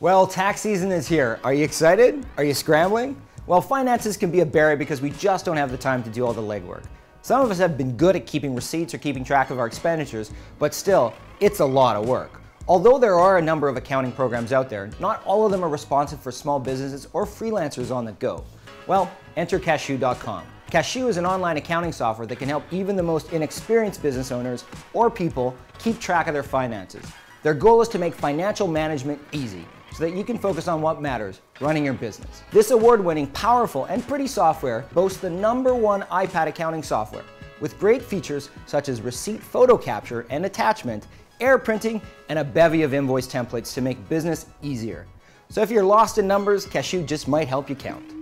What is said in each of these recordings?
Well, tax season is here. Are you excited? Are you scrambling? Well, finances can be a barrier because we just don't have the time to do all the legwork. Some of us have been good at keeping receipts or keeping track of our expenditures, but still, it's a lot of work. Although there are a number of accounting programs out there, not all of them are responsive for small businesses or freelancers on the go. Well, enter Kashoo.com. Kashoo is an online accounting software that can help even the most inexperienced business owners or people keep track of their finances. Their goal is to make financial management easy so that you can focus on what matters, running your business. This award-winning, powerful, and pretty software boasts the number one iPad accounting software with great features such as receipt photo capture and attachment, air printing, and a bevy of invoice templates to make business easier. So if you're lost in numbers, Kashoo just might help you count.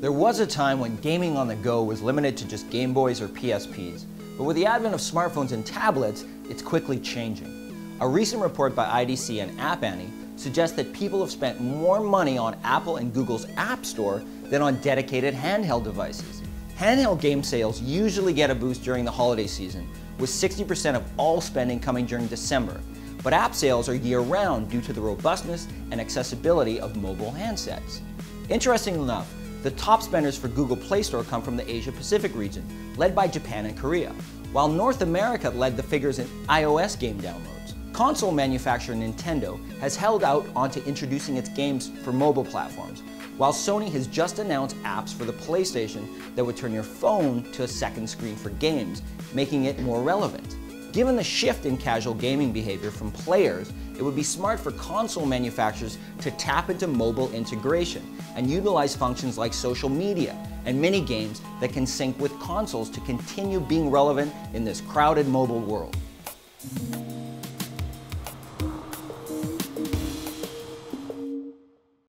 There was a time when gaming on the go was limited to just Game Boys or PSPs, but with the advent of smartphones and tablets, it's quickly changing. A recent report by IDC and App Annie suggests that people have spent more money on Apple and Google's App Store than on dedicated handheld devices. Handheld game sales usually get a boost during the holiday season, with 60% of all spending coming during December. But app sales are year-round due to the robustness and accessibility of mobile handsets. Interestingly enough, the top spenders for Google Play Store come from the Asia Pacific region, led by Japan and Korea, while North America led the figures in iOS game downloads. Console manufacturer Nintendo has held out onto introducing its games for mobile platforms, while Sony has just announced apps for the PlayStation that would turn your phone to a second screen for games, making it more relevant. Given the shift in casual gaming behavior from players, it would be smart for console manufacturers to tap into mobile integration and utilize functions like social media and mini games that can sync with consoles to continue being relevant in this crowded mobile world.